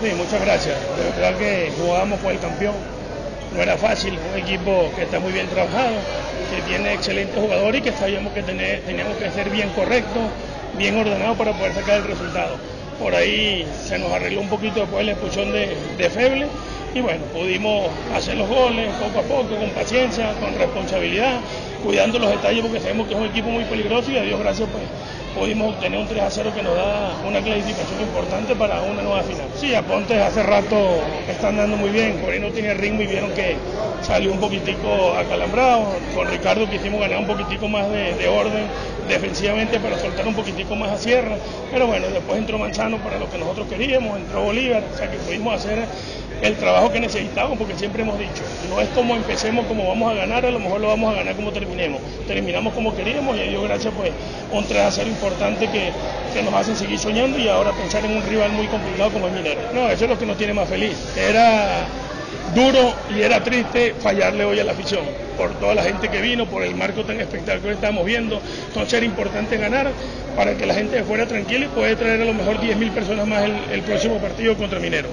Sí, muchas gracias. De verdad que jugamos por el campeón. No era fácil, un equipo que está muy bien trabajado, que tiene excelentes jugadores y que sabíamos que teníamos que ser bien correctos, bien ordenados para poder sacar el resultado. Por ahí se nos arregló un poquito después el expulsión de, de Feble y bueno, pudimos hacer los goles poco a poco, con paciencia, con responsabilidad, cuidando los detalles porque sabemos que es un equipo muy peligroso y a Dios gracias pues pudimos obtener un 3 a 0 que nos da una clasificación importante para una nueva final. Sí, a Pontes hace rato están dando muy bien, por ahí no tiene ritmo y vieron que salió un poquitico acalambrado, con Ricardo quisimos ganar un poquitico más de, de orden defensivamente para soltar un poquitico más a sierra, pero bueno, después entró Manzano para lo que nosotros queríamos, entró Bolívar, o sea que pudimos hacer el trabajo que necesitábamos, porque siempre hemos dicho, no es como empecemos como vamos a ganar, a lo mejor lo vamos a ganar como terminemos. Terminamos como queríamos y a Dios gracias pues un 3 a 0 importante que, que nos hacen seguir soñando y ahora pensar en un rival muy complicado como el Minero. No, eso es lo que nos tiene más feliz. Era duro y era triste fallarle hoy a la afición, por toda la gente que vino, por el marco tan espectacular que estamos viendo. Entonces era importante ganar para que la gente fuera tranquila y pueda traer a lo mejor 10.000 personas más el, el próximo partido contra Minero.